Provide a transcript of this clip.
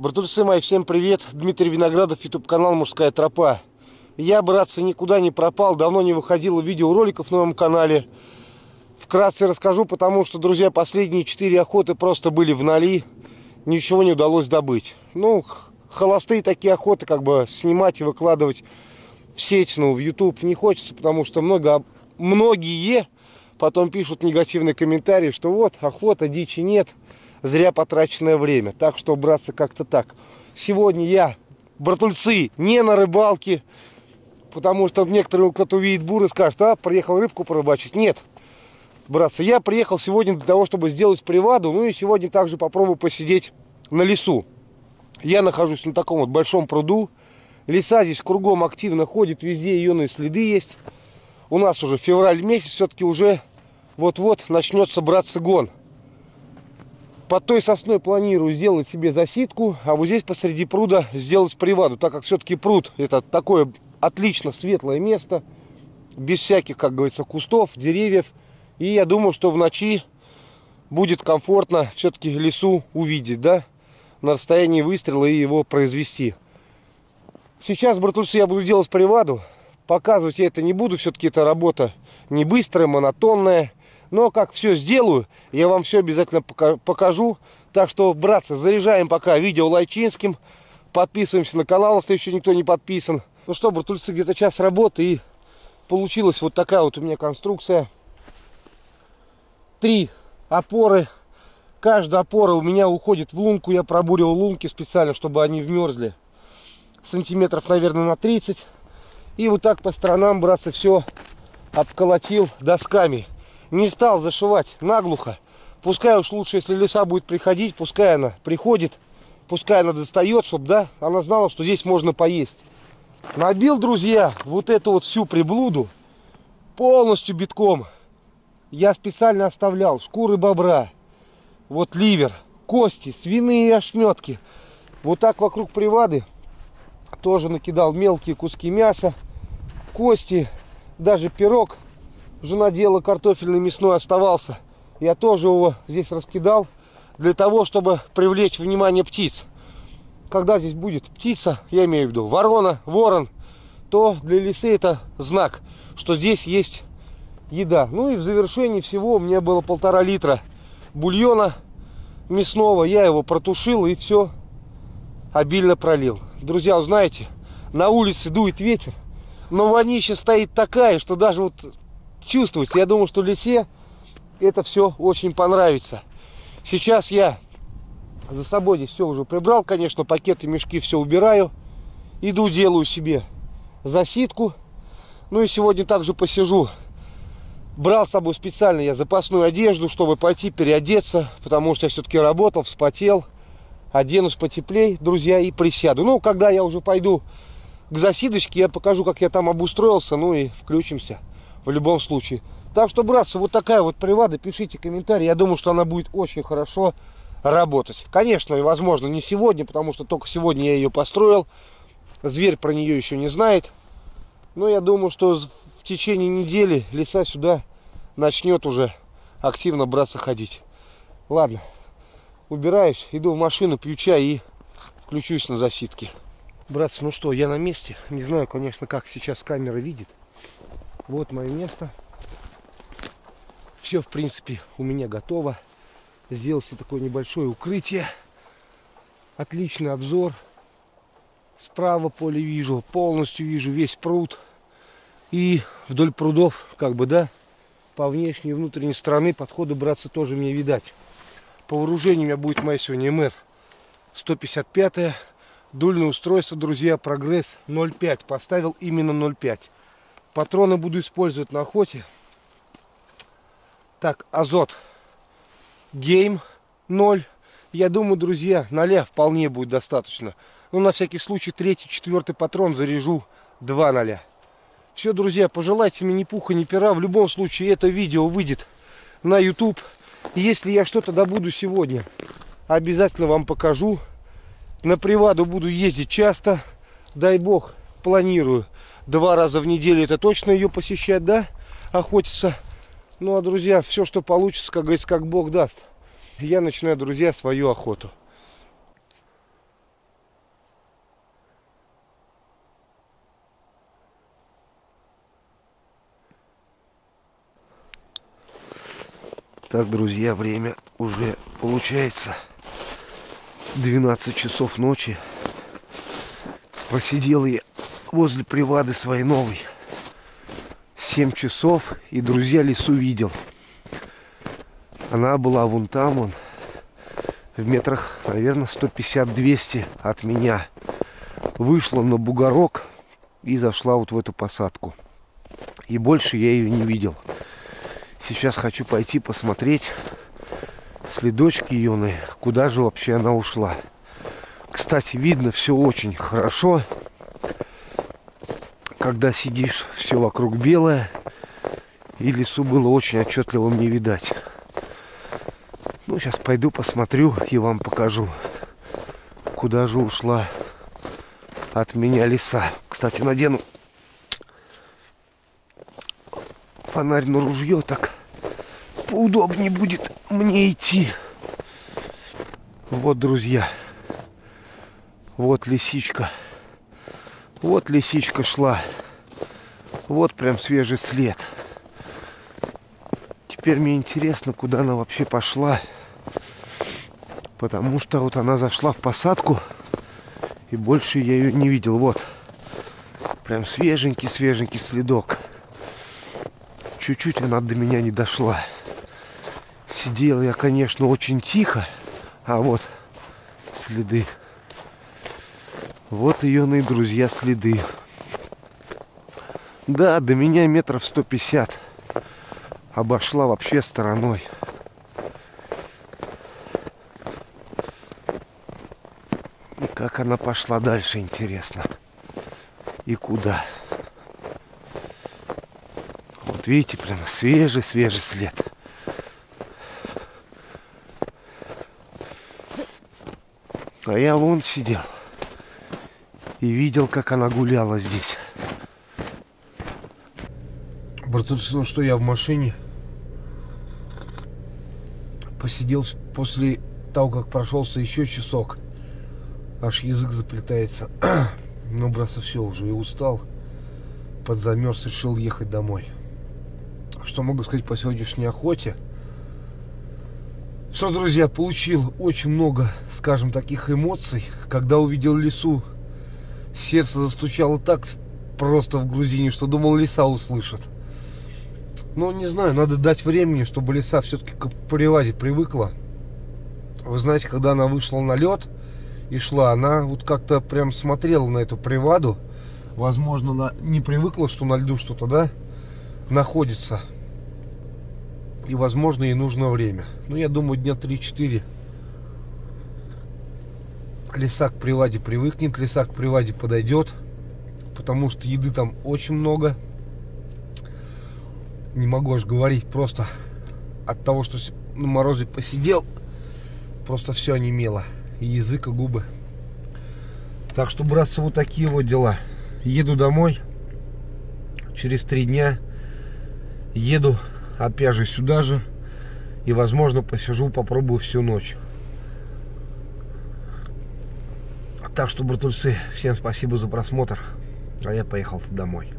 Братульцы мои, всем привет. Дмитрий Виноградов, YouTube канал «Мужская тропа». Я, братцы, никуда не пропал, давно не выходило видеороликов на моем канале. Вкратце расскажу, потому что, друзья, последние четыре охоты просто были в ноли. Ничего не удалось добыть. Ну, холостые такие охоты, как бы снимать и выкладывать в сеть, ну, в YouTube не хочется, потому что много, многие потом пишут негативные комментарии, что вот, охота, дичи нет – зря потраченное время. Так что, братцы, как-то так. Сегодня я, братульцы, не на рыбалке, потому что некоторые кто-то увидит буры, скажет, а, приехал рыбку порыбачить. Нет, братцы, я приехал сегодня для того, чтобы сделать приваду, ну и сегодня также попробую посидеть на лесу. Я нахожусь на таком вот большом пруду. Леса здесь кругом активно ходит, везде ионные следы есть. У нас уже февраль месяц, все-таки уже вот-вот начнется, братцы, гон под той сосной планирую сделать себе засидку, а вот здесь посреди пруда сделать приваду, так как все-таки пруд это такое отлично светлое место, без всяких, как говорится, кустов, деревьев. И я думаю, что в ночи будет комфортно все-таки лесу увидеть, да, на расстоянии выстрела и его произвести. Сейчас, братульцы, я буду делать приваду. Показывать я это не буду, все-таки это работа не быстрая, монотонная. Но как все сделаю, я вам все обязательно покажу. Так что, братцы, заряжаем пока видео лайчинским. Подписываемся на канал, если еще никто не подписан. Ну что, братульцы, где-то час работы и получилась вот такая вот у меня конструкция. Три опоры. Каждая опора у меня уходит в лунку. Я пробурил лунки специально, чтобы они вмерзли. Сантиметров, наверное, на 30. И вот так по сторонам, братцы, все обколотил досками не стал зашивать наглухо. Пускай уж лучше, если леса будет приходить, пускай она приходит, пускай она достает, чтобы, да, она знала, что здесь можно поесть. Набил, друзья, вот эту вот всю приблуду полностью битком. Я специально оставлял шкуры бобра, вот ливер, кости, свиные ошметки. Вот так вокруг привады тоже накидал мелкие куски мяса, кости, даже пирог жена делала картофельный мясной оставался. Я тоже его здесь раскидал для того, чтобы привлечь внимание птиц. Когда здесь будет птица, я имею в виду ворона, ворон, то для лисы это знак, что здесь есть еда. Ну и в завершении всего у меня было полтора литра бульона мясного. Я его протушил и все обильно пролил. Друзья, знаете, на улице дует ветер, но вонища стоит такая, что даже вот чувствуется. Я думаю, что лисе это все очень понравится. Сейчас я за собой здесь все уже прибрал, конечно, пакеты, мешки все убираю. Иду, делаю себе засидку. Ну и сегодня также посижу. Брал с собой специально я запасную одежду, чтобы пойти переодеться, потому что я все-таки работал, вспотел. Оденусь потеплей, друзья, и присяду. Ну, когда я уже пойду к засидочке, я покажу, как я там обустроился, ну и включимся в любом случае. Так что, братцы, вот такая вот привада, пишите комментарии. Я думаю, что она будет очень хорошо работать. Конечно, и возможно не сегодня, потому что только сегодня я ее построил. Зверь про нее еще не знает. Но я думаю, что в течение недели леса сюда начнет уже активно браться ходить. Ладно, убираюсь, иду в машину, пью чай и включусь на засидки. Братцы, ну что, я на месте. Не знаю, конечно, как сейчас камера видит. Вот мое место. Все, в принципе, у меня готово. Сделал себе такое небольшое укрытие. Отличный обзор. Справа поле вижу, полностью вижу весь пруд. И вдоль прудов, как бы, да, по внешней и внутренней стороны подходы браться тоже мне видать. По вооружению у меня будет моя сегодня МР 155 Дульное устройство, друзья, прогресс 0.5. Поставил именно 0.5. Патроны буду использовать на охоте. Так, азот. Гейм 0. Я думаю, друзья, 0 вполне будет достаточно. Но на всякий случай третий, четвертый патрон заряжу 2 0. Все, друзья, пожелайте мне ни пуха, ни пера. В любом случае это видео выйдет на YouTube. Если я что-то добуду сегодня, обязательно вам покажу. На приваду буду ездить часто. Дай бог, планирую. Два раза в неделю это точно ее посещать, да? Охотиться. Ну, а, друзья, все, что получится, как говорится, как Бог даст. Я начинаю, друзья, свою охоту. Так, друзья, время уже получается 12 часов ночи. Посидел я возле привады своей новой. 7 часов, и, друзья, лесу видел. Она была вон там, вон, в метрах, наверное, 150-200 от меня. Вышла на бугорок и зашла вот в эту посадку. И больше я ее не видел. Сейчас хочу пойти посмотреть следочки ее, куда же вообще она ушла. Кстати, видно все очень хорошо. Когда сидишь, все вокруг белое. И лесу было очень отчетливо мне видать. Ну, сейчас пойду посмотрю и вам покажу, куда же ушла от меня леса. Кстати, надену фонарь на ружье, так поудобнее будет мне идти. Вот, друзья, вот лисичка. Вот лисичка шла. Вот прям свежий след. Теперь мне интересно, куда она вообще пошла. Потому что вот она зашла в посадку. И больше я ее не видел. Вот. Прям свеженький-свеженький следок. Чуть-чуть она до меня не дошла. Сидел я, конечно, очень тихо. А вот следы. Вот ее, друзья, следы. Да, до меня метров 150. Обошла вообще стороной. И как она пошла дальше, интересно. И куда. Вот видите, прямо свежий-свежий след. А я вон сидел и видел, как она гуляла здесь. Братцы, что я в машине посидел после того, как прошелся еще часок. Аж язык заплетается. Ну, братцы, все, уже и устал. Подзамерз, решил ехать домой. Что могу сказать по сегодняшней охоте? Что, друзья, получил очень много, скажем, таких эмоций, когда увидел лесу сердце застучало так просто в грузине, что думал, леса услышат. Ну, не знаю, надо дать времени, чтобы леса все-таки к привазе привыкла. Вы знаете, когда она вышла на лед и шла, она вот как-то прям смотрела на эту приваду. Возможно, она не привыкла, что на льду что-то, да, находится. И, возможно, ей нужно время. Ну, я думаю, дня 3-4 леса к приваде привыкнет, леса к приваде подойдет, потому что еды там очень много. Не могу аж говорить, просто от того, что на морозе посидел, просто все онемело. И язык, и губы. Так что, братцы, вот такие вот дела. Еду домой. Через три дня еду опять же сюда же. И, возможно, посижу, попробую всю ночь. Так что, братульцы, всем спасибо за просмотр. А я поехал домой.